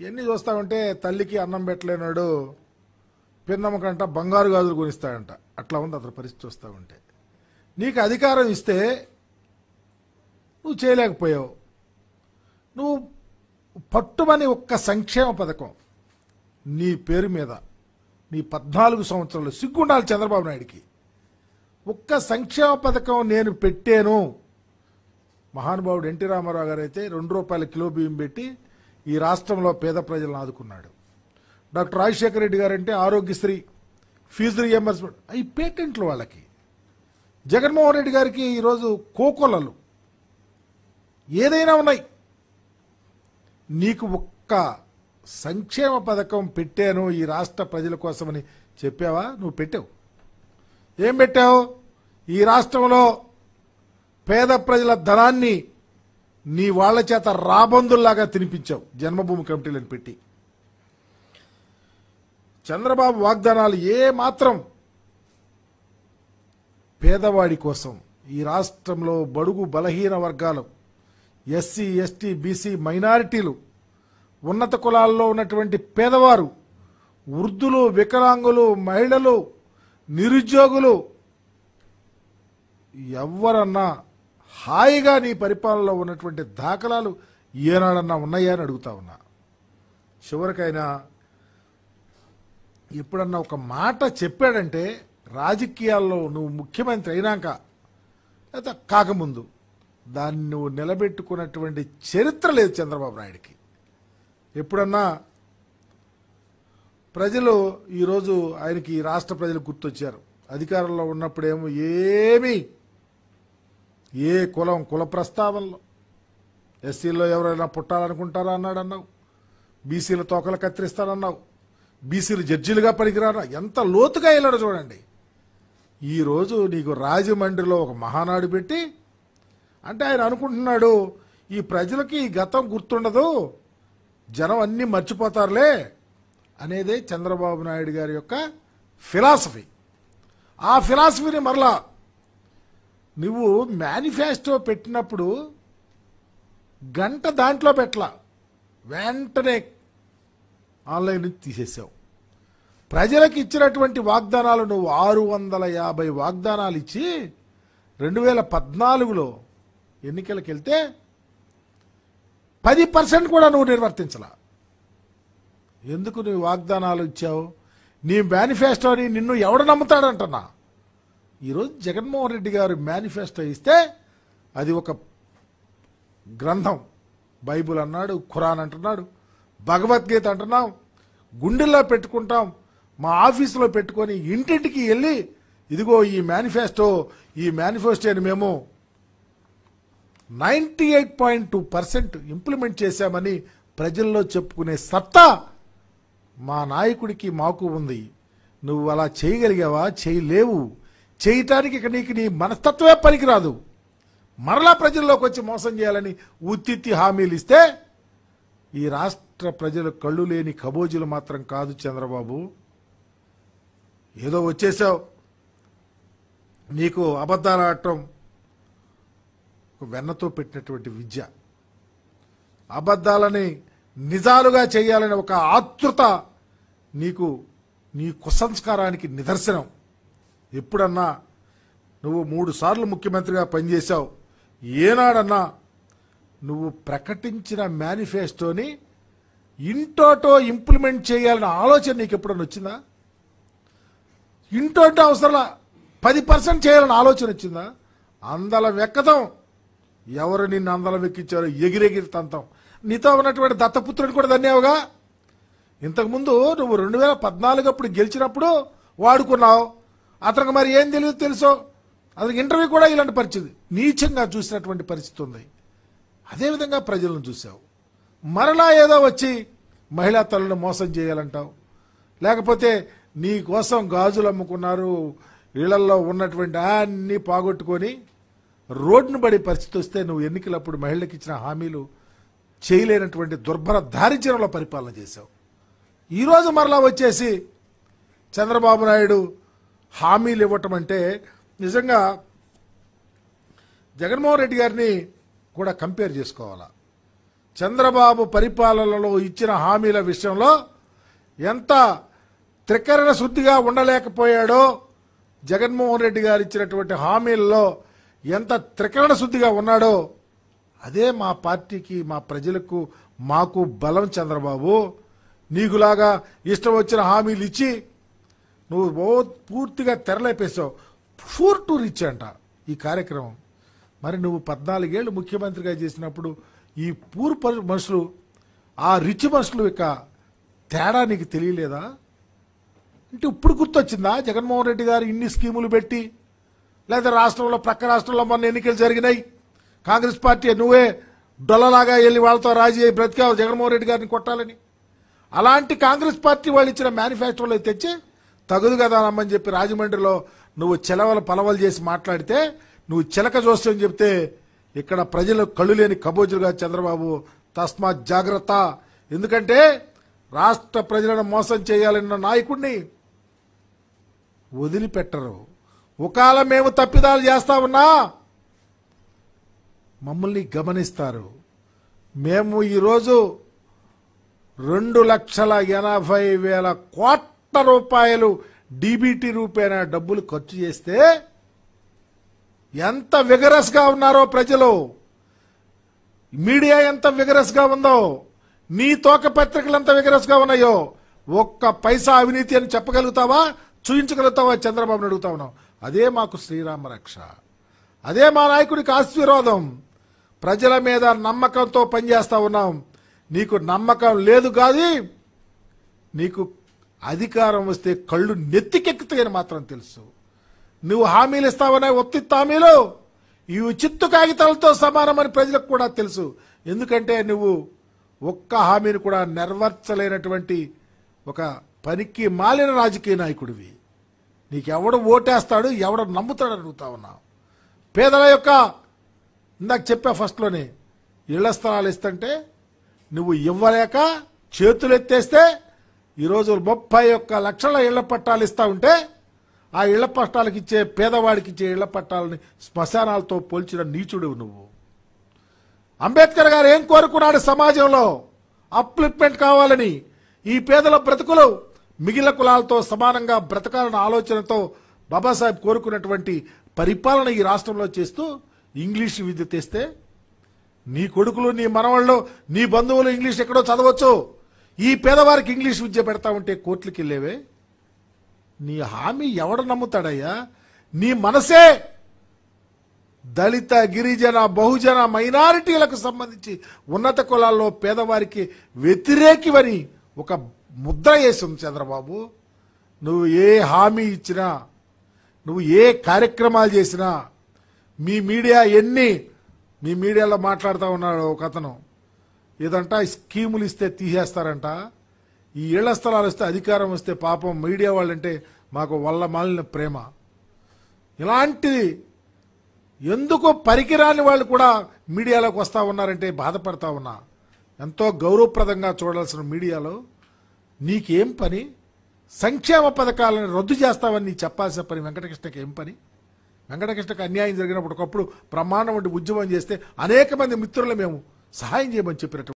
ఇవన్నీ చూస్తా ఉంటే తల్లికి అన్నం పెట్టలేనాడు పిన్నమ్మకంట బంగారు గాజులు కొనిస్తాడంట. అట్లా ఉంది అతని పరిస్థితి చూస్తూ ఉంటే. నీకు అధికారం ఇస్తే నువ్వు చేయలేకపోయావు. నువ్వు పట్టుమని ఒక్క సంక్షేమ పథకం నీ పేరు మీద నీ పద్నాలుగు సంవత్సరాలు సిగ్గుండాలి చంద్రబాబు నాయుడికి. ఒక్క సంక్షేమ పథకం నేను పెట్టాను. మహానుభావుడు ఎన్టీ రామారావు గారు అయితే రెండు రూపాయల కిలో బియ్యం పెట్టి ఈ రాష్ట్రంలో పేద ప్రజలను ఆదుకున్నాడు. డాక్టర్ రాజశేఖర రెడ్డి గారు అంటే ఆరోగ్యశ్రీ ఫీజు రియంబర్స్మెంట్ అవి పేటెంట్లు వాళ్ళకి. జగన్మోహన్ రెడ్డి గారికి ఈరోజు కోకొలలు. ఏదైనా ఉన్నాయి. నీకు ఒక్క సంక్షేమ పథకం పెట్టాను ఈ రాష్ట్ర ప్రజల కోసమని చెప్పావా? నువ్వు పెట్టావు. ఏం పెట్టావు? ఈ రాష్ట్రంలో పేద ప్రజల ధనాన్ని నీ వాళ్ళ చేత రాబందుల్లాగా తినిపించావు. జన్మభూమి కమిటీలను పెట్టి. చంద్రబాబు వాగ్దానాలు ఏ మాత్రం పేదవాడి కోసం ఈ రాష్ట్రంలో బడుగు బలహీన వర్గాలు ఎస్సీ ఎస్టీ బీసీ మైనారిటీలు ఉన్నత కులాల్లో ఉన్నటువంటి పేదవారు వృద్ధులు వికలాంగులు మహిళలు నిరుద్యోగులు ఎవరన్నా హాయిగా నీ పరిపాలనలో ఉన్నటువంటి దాఖలాలు ఏనాడన్నా ఉన్నాయా అని అడుగుతా ఉన్నా. చివరికైనా ఎప్పుడన్నా ఒక మాట చెప్పాడంటే రాజకీయాల్లో నువ్వు ముఖ్యమంత్రి అయినాక లేదా కాకముందు దాన్ని నువ్వు నిలబెట్టుకున్నటువంటి చరిత్ర లేదు చంద్రబాబు నాయుడికి. ఎప్పుడన్నా ప్రజలు ఈరోజు ఆయనకి ఈ రాష్ట్ర ప్రజలు గుర్తొచ్చారు. అధికారంలో ఉన్నప్పుడేమో ఏమీ ఏ కులం కుల ప్రస్తావనలో? ఎస్సీల్లో ఎవరైనా పుట్టాలనుకుంటారా అన్నాడు అన్నావు బీసీల తోకలు కత్తిరిస్తానన్నావు? బీసీలు జడ్జీలుగా పనికిరారా? ఎంత లోతుగా వెళ్ళాడో చూడండి. ఈరోజు నీకు రాజమండ్రిలో ఒక మహానాడు పెట్టి అంటే ఆయన అనుకుంటున్నాడు ఈ ప్రజలకి ఈ గతం గుర్తుండదు జనం అన్నీ మర్చిపోతారులే అనేదే చంద్రబాబు నాయుడు గారి యొక్క ఫిలాసఫీ. ఆ ఫిలాసఫీని మరలా నువ్వు మేనిఫెస్టో పెట్టినప్పుడు గంట దాంట్లో పెట్టలా. వెంటనే ఆన్లైన్ నుంచి తీసేసావు. ప్రజలకు ఇచ్చినటువంటి వాగ్దానాలు నువ్వు ఆరు వందల యాభై వాగ్దానాలు ఇచ్చి రెండు వేల పద్నాలుగులో ఎన్నికలకు వెళ్తే పది పర్సెంట్ కూడా నువ్వు నిర్వర్తించలా. ఎందుకు నువ్వు వాగ్దానాలు ఇచ్చావు? నీ మేనిఫెస్టోని నిన్ను ఎవడు నమ్ముతాడంటున్నా? ఈరోజు జగన్మోహన్ రెడ్డి గారు మేనిఫెస్టో ఇస్తే అది ఒక గ్రంథం. బైబుల్ అన్నాడు ఖురాన్ అంటున్నాడు భగవద్గీత అంటున్నాం గుండెల్లో పెట్టుకుంటాం మా ఆఫీసులో పెట్టుకొని ఇంటింటికి వెళ్ళి ఇదిగో ఈ మేనిఫెస్టో ఈ మేనిఫెస్టోని మేము ninety eight point two percent implement చేశామని ప్రజల్లో చెప్పుకునే సత్తా మా నాయకుడికి మాకు ఉంది. నువ్వు అలా చేయగలిగావా? చేయలేవు. చేయటానికి ఇక నీకు నీ మనస్తత్వమే పనికిరాదు. మరలా ప్రజల్లోకి వచ్చి మోసం చేయాలని ఉత్తిత్తి హామీలు ఇస్తే ఈ రాష్ట్ర ప్రజలు కళ్ళు లేని కబోజులు మాత్రం కాదు చంద్రబాబు. ఏదో వచ్చేసావు. నీకు అబద్ధాలు ఆడటం వెన్నతో పెట్టినటువంటి విద్య. అబద్ధాలని నిజాలుగా చేయాలని ఒక ఆతృత నీకు నీ కుసంస్కారానికి నిదర్శనం. ఎప్పుడన్నా నువ్వు మూడు సార్లు ముఖ్యమంత్రిగా పనిచేశావు ఏనాడన్నా నువ్వు ప్రకటించిన మేనిఫెస్టోని ఇంటోటో ఇంప్లిమెంట్ చేయాలన్న ఆలోచన నీకు ఎప్పుడన్నా వచ్చిందా? ఇంటోటో అవసరంలా పది పర్సెంట్ చేయాలని ఆలోచన వచ్చిందా? అందల వెక్కదాం. ఎవరు నిన్ను అందలం ఎక్కించారో ఎగిరెగిరి తంతం. నీతో ఉన్నటువంటి దత్తపుత్రుడు కూడా ధన్యావుగా ఇంతకుముందు నువ్వు రెండు వేల పద్నాలుగు అప్పుడు గెలిచినప్పుడు వాడుకున్నావు. అతనికి మరి ఏం తెలియదు తెలుసో? అతనికి ఇంటర్వ్యూ కూడా ఇలాంటి పరిస్థితి నీచంగా చూసినటువంటి పరిస్థితి ఉంది. అదేవిధంగా ప్రజలను చూసావు మరలా ఏదో వచ్చి మహిళా తల్లులను మోసం చేయాలంటావు. లేకపోతే నీ కోసం గాజులు అమ్ముకున్నారు ఇళ్ళలో ఉన్నటువంటి అన్ని పోగొట్టుకొని రోడ్డును పడే పరిస్థితి వస్తే నువ్వు ఎన్నికలప్పుడు మహిళలకు ఇచ్చిన హామీలు చేయలేనటువంటి దుర్భర దారిద్ర్యంలో పరిపాలన చేశావు. ఈరోజు మరలా వచ్చేసి చంద్రబాబు నాయుడు హామీలు ఇవ్వటం అంటే నిజంగా జగన్మోహన్ రెడ్డి గారిని కూడా కంపేర్ చేసుకోవాలా? చంద్రబాబు పరిపాలనలో ఇచ్చిన హామీల విషయంలో ఎంత త్రికరణ శుద్ధిగా ఉండలేకపోయాడో జగన్మోహన్ రెడ్డి గారు ఇచ్చినటువంటి హామీల్లో ఎంత త్రికరణ శుద్ధిగా ఉన్నాడో అదే మా పార్టీకి మా ప్రజలకు మాకు బలం చంద్రబాబు. నీకులాగా ఇష్టం వచ్చిన హామీలు ఇచ్చి నువ్వు ఓ పూర్తిగా తెరలేపేశావు. ఫూర్ టు రిచ్ అంట ఈ కార్యక్రమం. మరి నువ్వు పద్నాలుగేళ్ళు ముఖ్యమంత్రిగా చేసినప్పుడు ఈ పూర్ మనుషులు ఆ రిచ్ మనుషులు యొక్క తేడా నీకు తెలియలేదా? అంటే ఇప్పుడు గుర్తొచ్చిందా జగన్మోహన్ రెడ్డి గారు ఇన్ని స్కీములు పెట్టి లేదా రాష్ట్రంలో ప్రక్క రాష్ట్రంలో మొన్న ఎన్నికలు జరిగినాయి. కాంగ్రెస్ పార్టీ నువ్వే డొల్లలాగా వెళ్ళి వాళ్ళతో రాజీ అయి బ్రతికావు జగన్మోహన్ రెడ్డి గారిని కొట్టాలని. అలాంటి కాంగ్రెస్ పార్టీ వాళ్ళు ఇచ్చిన మేనిఫెస్టోలో తెచ్చి తగుదు కదా నమ్మని చెప్పి రాజమండ్రిలో నువ్వు చెలవలు పలవలు చేసి మాట్లాడితే నువ్వు చిలక చూస్తావని చెప్తే ఇక్కడ ప్రజలు కళ్ళు లేని కబోజులుగా చంద్రబాబు తస్మాత్ జాగ్రత్త. ఎందుకంటే రాష్ట్ర ప్రజలను మోసం చేయాలన్న నాయకుడిని వదిలిపెట్టరు. ఒకవేళ మేము తప్పిదాలు చేస్తా ఉన్నా మమ్మల్ని గమనిస్తారు. మేము ఈరోజు రెండు లక్షల ఎనభై వేల కోట్ల రూపాయలు డీబీటీ రూపేనా డబ్బులు ఖర్చు చేస్తే ఎంత విగరస్గా ఉన్నారో ప్రజలు? మీడియా ఎంత విగరస్గా ఉందో నీ తోక పత్రికలు ఎంత విగరస్గా ఉన్నాయో ఒక్క పైసా అవినీతి అని చెప్పగలుగుతావా? చూయించగలుగుతావా? చంద్రబాబుని అడుగుతా ఉన్నాం అదే మాకు శ్రీరామ రక్ష. అదే మా నాయకుడికి ఆశీర్వాదం. ప్రజల మీద నమ్మకంతో పనిచేస్తా ఉన్నాం. నీకు నమ్మకం లేదు కాదు నీకు అధికారం వస్తే కళ్ళు నెత్తికెక్కుతాయని మాత్రం తెలుసు. నువ్వు హామీలు ఇస్తావనే ఒత్తి హామీలు. ఇవి చిత్తు కాగితాలతో సమానమని ప్రజలకు కూడా తెలుసు. ఎందుకంటే నువ్వు ఒక్క హామీని కూడా నెరవేర్చలేనటువంటి ఒక పనికి మాలిన రాజకీయ నాయకుడివి. నీకెవడు ఓటేస్తాడు ఎవడు నమ్ముతాడు అడుగుతా ఉన్నావు. పేదల యొక్క ఇందాక చెప్పా ఫస్ట్లోనే ఇళ్ళ స్థలాలు ఇస్తుంటే నువ్వు ఇవ్వలేక చేతులు ఎత్తేస్తే ఈరోజు ముప్పై ఒక్క లక్షల ఇళ్ళ పట్టాలు ఇస్తా ఉంటే ఆ ఇళ్ళ పట్టాలకు ఇచ్చే పేదవాడికి ఇచ్చే ఇళ్ళ పట్టాలని శ్మశానాలతో పోల్చిన నీచుడు నువ్వు. అంబేద్కర్ గారు ఏం కోరుకున్నాడు సమాజంలో? అప్లిప్మెంట్ కావాలని. ఈ పేదల బ్రతుకులు మిగిలిన కులాలతో సమానంగా బ్రతకాలన్న ఆలోచనతో బాబాసాహెబ్ కోరుకున్నటువంటి పరిపాలన ఈ రాష్ట్రంలో చేస్తూ ఇంగ్లీష్ విద్య తెస్తే నీ కొడుకులు నీ మనవాళ్ళు నీ బంధువులు ఇంగ్లీష్ ఎక్కడో చదవచ్చు. ఈ పేదవారికి ఇంగ్లీష్ విద్య పెడతా ఉంటే కోర్టులకి వెళ్ళేవే? నీ హామీ ఎవడు నమ్ముతాడయ్యా? నీ మనసే దళిత గిరిజన బహుజన మైనారిటీలకు సంబంధించి ఉన్నత కులాల్లో పేదవారికి వ్యతిరేకివని ఒక ముద్ర వేసింది చంద్రబాబు. నువ్వు ఏ హామీ ఇచ్చినా నువ్వు ఏ కార్యక్రమాలు చేసినా మీ మీడియా ఎన్ని మీ మీడియాలో మాట్లాడుతూ ఉన్నాడు ఒక అతను. ఏదంట? స్కీములు ఇస్తే తీసేస్తారంట. ఈ ఇళ్ళ స్థలాలు ఇస్తే అధికారం వస్తే పాపం మీడియా వాళ్ళంటే మాకు వల్ల మాలిన ప్రేమ. ఇలాంటిది ఎందుకు పరికిరాని వాళ్ళు కూడా మీడియాలోకి వస్తూ ఉన్నారంటే బాధపడతా ఉన్నా. ఎంతో గౌరవప్రదంగా చూడాల్సిన మీడియాలో నీకేం పని? సంక్షేమ పథకాలను రద్దు చేస్తావని నీకు చెప్పాల్సిన పని వెంకటకృష్ణకి ఏం పని? వెంకటకృష్ణకి అన్యాయం జరిగినప్పుడు ఒకప్పుడు ప్రమాణం వంటి ఉద్యమం చేస్తే అనేక మంది మిత్రులు మేము సహాయం చేయమని చెప్పినటువంటి